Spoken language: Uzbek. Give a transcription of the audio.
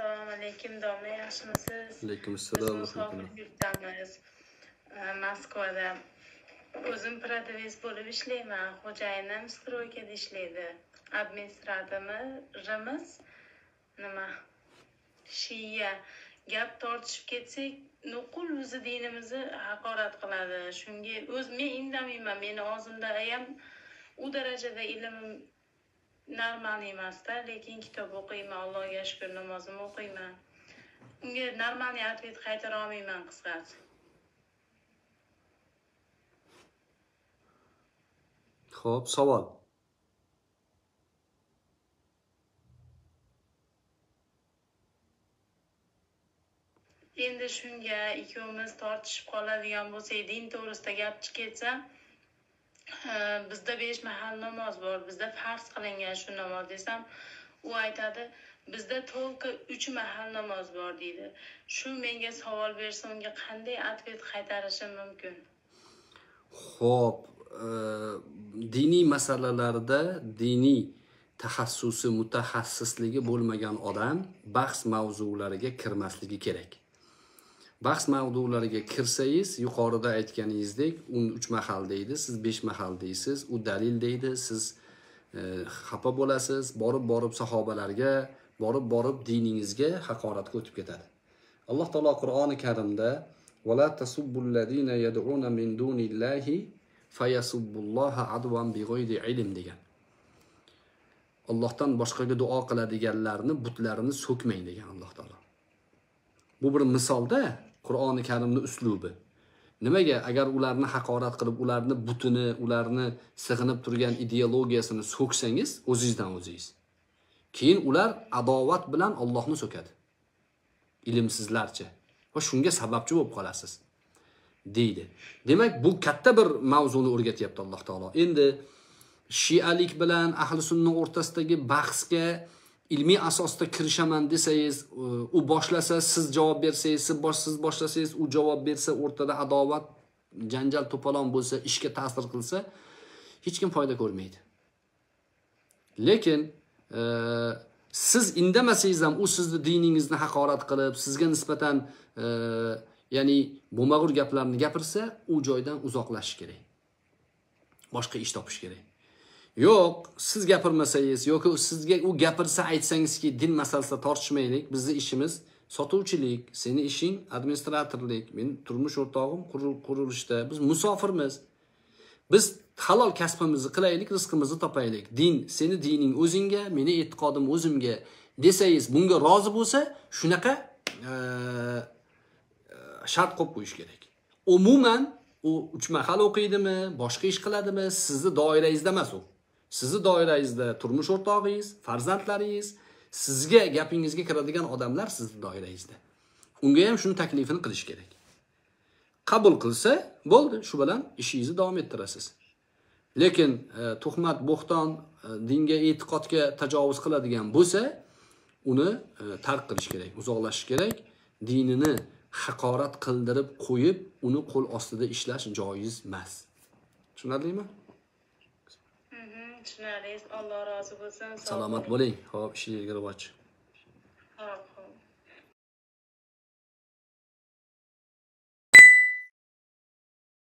assalomu alaykum domla yaxshimisiz? Alaykum assalom yurtdamiz Э, moskvada o'zim продавец bo'lib ishlayman. Xo'jayinim stroykada ishlaydi. Administratorimiz nima? Shiya gap tortishib ketsak nuqul o'zi dinimizni haqorat qiladi. Shunga o'z men indamayman meni og'zimda ham u darajada ilmim normal emasda lekin kitob o'qiyman allohga shukur namozimni o'qiyman. Unga нормальный ответ qaytara olmayman qisqasi ho'p savol. Endi shunga ikkovimiz tortishib qoladigan bo'lsak din to'g'risida gap chiqib ketsa "Ha, bizda besh mahal namoz bor bizda farz qilingan shu namoz desam u aytadi bizda только uch mahal namoz bor deydi shu menga savol bersa unga qanday ответ qaytarishim mumkin Xo'p, e, diniy masalalarda diniy taxassusi, mutaxassisligi bo'lmagan odam bahs mavzulariga kirmasligi kerak. Bahs mavzulariga kirsangiz, yuqorida aytganingizdek, u 3 mahal deydi, siz 5 mahal deysiz, u dalil deydi, siz e, xafa bo'lasiz, borib borib sahobalarga, borib borib diningizga haqoratga o'tib ketadi. alloh taolo qur'oni karimda vala tasubbulladina yad'una min dunillahi fayasubbulloha advan big'oyri ilm degan Allohdan boshqaga duo qiladiganlarni butlarini so'kmang degan alloh taolo bu bir misolda qur'oni karimni uslubi nimaga? Agar ularni haqorat qilib ularni butini ularni sig'inib turgan ideologiyasini so'ksangiz o'zingizdan o'zingiz. Keyin ular adovat bilan Allohni so'kadi. Ilmsizlarcha. Va shunga sababchi bo'lib qolasiz deydi. Demak bu katta bir mavzuni o'rgatyapti alloh taolo. Endi shialik bilan ahli sunna o'rtasidagi bahsga ilmiy asosda kirishaman desangiz u boshlasa siz javob bersangiz siz bosh siz boshlasangiz u javob bersa o'rtada adovat janjal to'polon bo'lsa ishga ta'sir qilsa hech kim foyda ko'rmaydi. Lekin e, siz indamasangiz ham u sizni diningizni haqorat qilib sizga nisbatan e, ya'ni bo'lmag'ur gaplarni gapirsa u joydan uzoqlashish kerak. Boshqa ish topish kerak. Yo'q siz gapirmasangiz yoki sizga u gapirsa aytsangizki din masalasida tortishmaylik bizni ishimiz sotuvchilik seni ishing administratorlik men turmush o'rtog'im qurilishda biz musofirmiz. Biz halol kasbimizni qilaylik rizqimizni topaylik. Din seni dining o'zingga meni e'tiqodim o'zimga desangiz bunga rozi bo'lsa shunaqa shart qo'yib qo'yish kerak. Umuman u uch mahal o'qiydimi boshqa ish qiladimi sizni doirangizda emas u. sizni doirangizda turmush o'rtog'ingiz farzandlaringiz sizga gapingizga kiradigan odamlar sizni doirangizda unga ham shuni taklifini qilish kerak. Qabul qilsa bo'ldi shu bilan ishingizni davom ettirasiz. Lekin e, tuhmat bo'xton e, dinga e'tiqodga tajovuz qiladigan bo'lsa uni e, tark qilish kerak uzoqlashish kerak. Dinini haqorat qildirib qo'yib uni qo'l ostida ishlash joiz emas. Tushunarlimi? Tushunarsiz alloh rozi bo'lsin salomat bo'ling. ho'p ishingizga rivoj Hop.